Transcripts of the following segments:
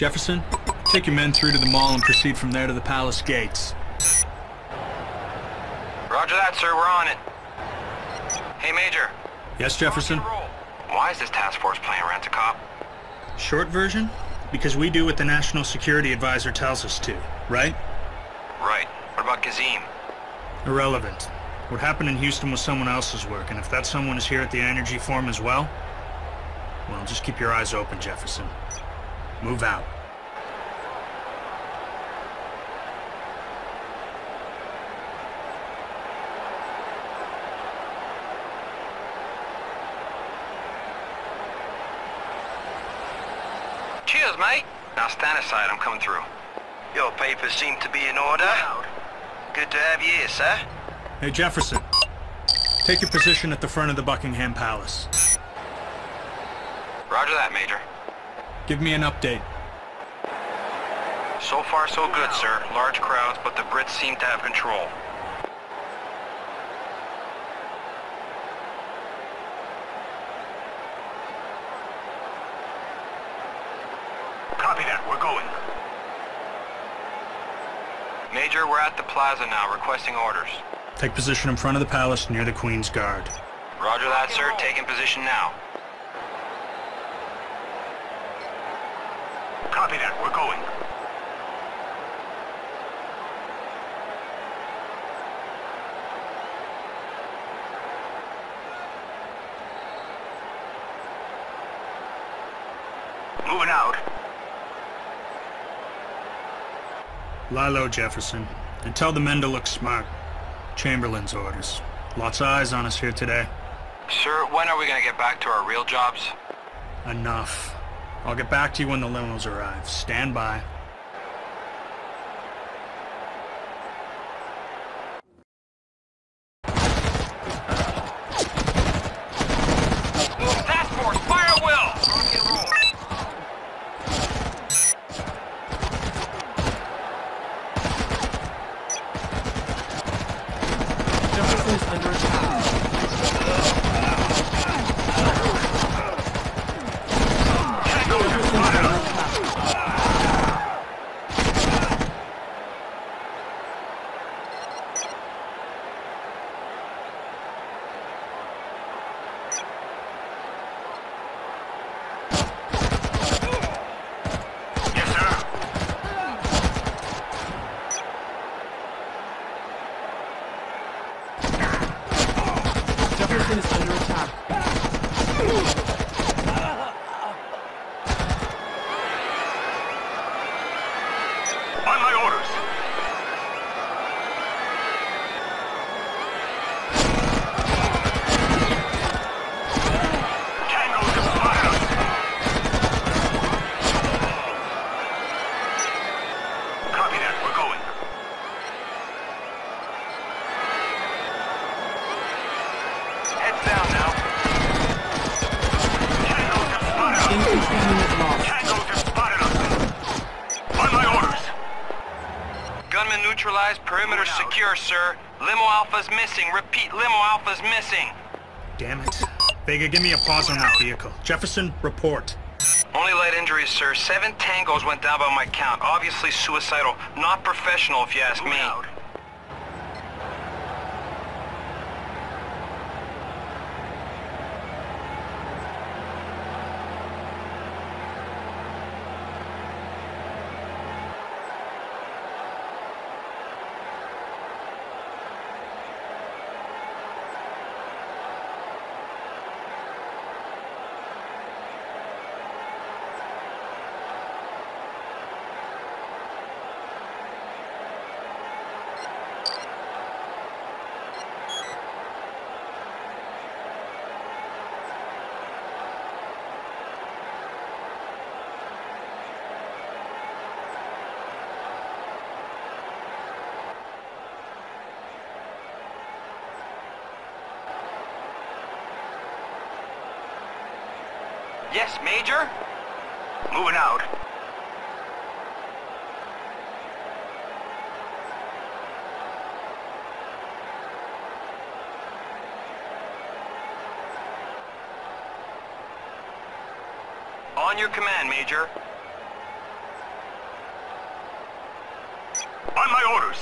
Jefferson, take your men through to the mall and proceed from there to the palace gates. Roger that, sir. We're on it. Hey, Major. Yes, Jefferson? Why is this task force playing rent-a-cop? Short version? Because we do what the National Security Advisor tells us to, right? Right. What about Kazim? Irrelevant. What happened in Houston was someone else's work, and if that someone is here at the Energy Forum as well, well, just keep your eyes open, Jefferson. Move out. Cheers, mate. Now stand aside. I'm coming through. Your papers seem to be in order. Good to have you here, sir. Hey, Jefferson. Take your position at the front of the Buckingham Palace. Roger that, Major. Give me an update. So far, so good, sir. Large crowds, but the Brits seem to have control. Copy that. We're going. Major, we're at the plaza now, requesting orders. Take position in front of the palace near the Queen's Guard. Roger that, sir. Taking position now. Copy that. We're going. Moving out. Lie low, Jefferson. And tell the men to look smart. Chamberlain's orders. Lots of eyes on us here today. Sir, when are we gonna get back to our real jobs? Enough. I'll get back to you when the limos arrive. Stand by. Task force, fire will! Under attack. Jefferson is under attack. Yes, sir. Jefferson is under attack. Copy that. We're going. Have spotted us. Infantry unit lost. Tango's spotted us. On my orders. Gunmen neutralized, perimeter secure, sir. Limo Alpha's missing. Repeat, Limo Alpha's missing. Damn it. Vega, give me a pause on that vehicle. Jefferson, report. Only light injuries, sir. Seven tangos went down by my count. Obviously suicidal. Not professional, if you ask me. Yes, Major? Moving out. On your command, Major. On my orders.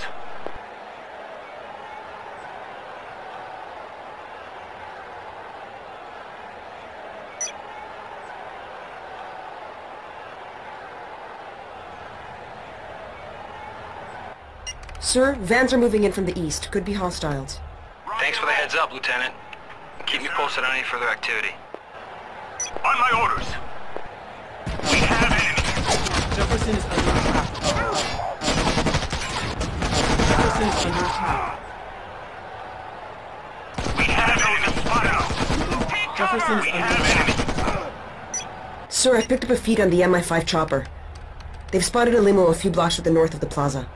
Sir, vans are moving in from the east. Could be hostiles. Thanks for the heads up, Lieutenant. Keep me posted on any further activity. On my orders. We have enemies. Jefferson is under attack. Jefferson is under attack. We have enemies. Spot out. Jefferson is We under attack. Sir, I picked up a feed on the MI5 chopper. They've spotted a limo a few blocks to the north of the plaza.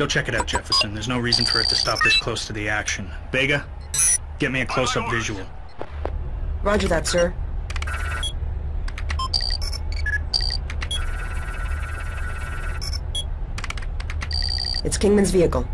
Go check it out, Jefferson. There's no reason for it to stop this close to the action. Vega, get me a close-up visual. Roger that, sir. It's Kingman's vehicle.